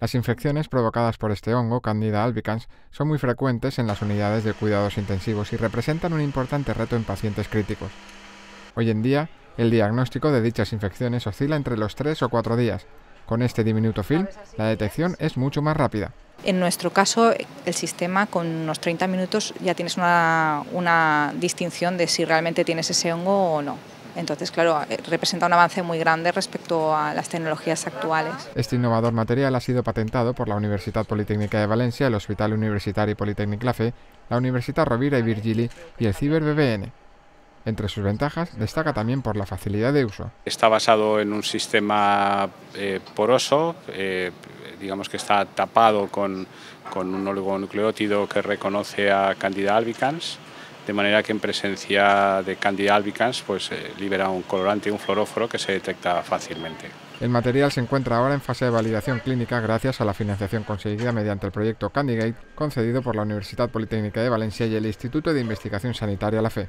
Las infecciones provocadas por este hongo, Candida albicans, son muy frecuentes en las unidades de cuidados intensivos y representan un importante reto en pacientes críticos. Hoy en día, el diagnóstico de dichas infecciones oscila entre los 3 o 4 días. Con este diminuto film, la detección es mucho más rápida. En nuestro caso, el sistema con unos 30 minutos ya tienes una, una distinción de si realmente tienes ese hongo o no. Entonces, claro, eh, representa un avance muy grande respecto a las tecnologías actuales. Este innovador material ha sido patentado por la Universidad Politécnica de Valencia, el Hospital Universitario Politécnic La Fe, la Universidad Rovira y Virgili y el Ciber BBN. Entre sus ventajas destaca también por la facilidad de uso. Está basado en un sistema eh, poroso, eh, digamos que está tapado con, con un oligonucleótido que reconoce a Candida albicans de manera que en presencia de Candida albicans pues, eh, libera un colorante, un fluoróforo que se detecta fácilmente. El material se encuentra ahora en fase de validación clínica gracias a la financiación conseguida mediante el proyecto Candidate concedido por la Universidad Politécnica de Valencia y el Instituto de Investigación Sanitaria La Fe.